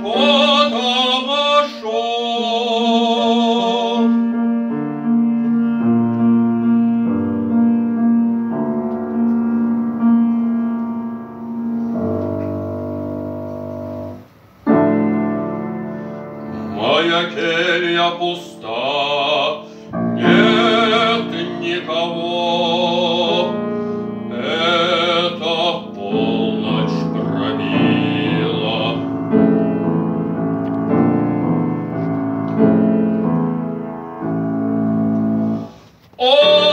кто-то вошел. Моя келья пуста, Oh!